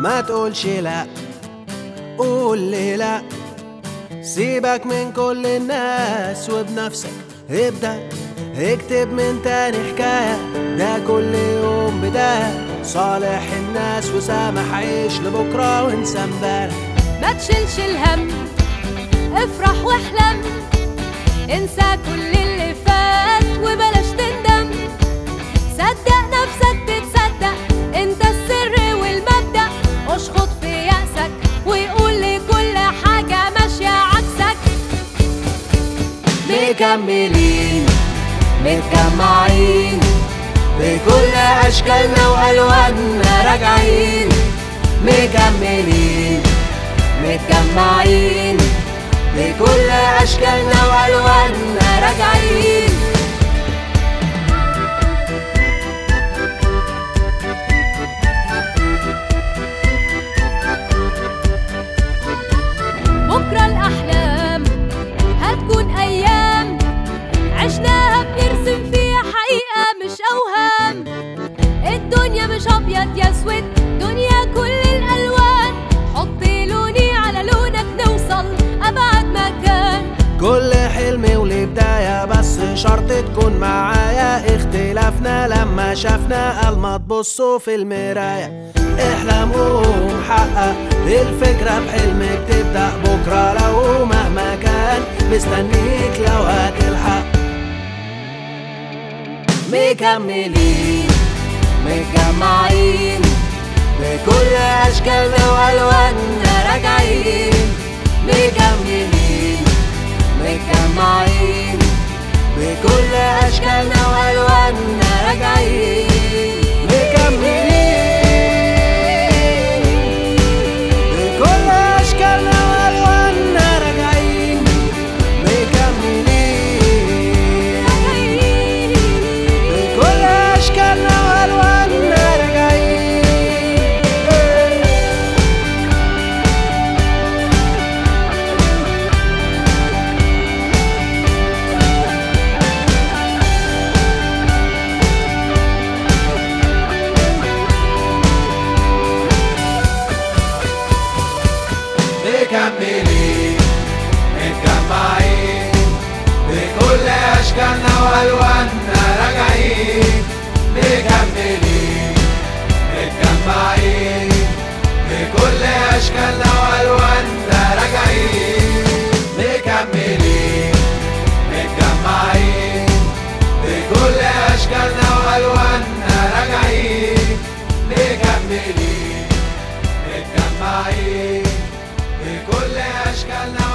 ما تقولش لا. قول لي لا. سيبك من كل الناس وبنفسك. ابدأ اكتب من تاني حكاية. ده كل يوم بداية. صالح الناس وسامح عيش لبكرة وانسى امبارح. ما تشيلش الهم افرح واحلم. انسى كل اللي فات. مكملين متجمعين بكل أشكالنا وألواننا راجعين مكملين متجمعين بكل أشكالنا وألواننا راجعين مش أبيض يا أسود دنيا كل الألوان. حط لوني على لونك نوصل. أبعد مكان. كل حلم وليه بداية بس شرط تكون معايا. اختلافنا لما شافنا قال تبصوا في المراية. احلم قوم حقق الفكرة بحلمك تبدأ بكرة لو مهما كان. مستنيك لو هتلحق. مكملين متجمعين بكل أشكالنا وألواننا راجعين مكملين escalar.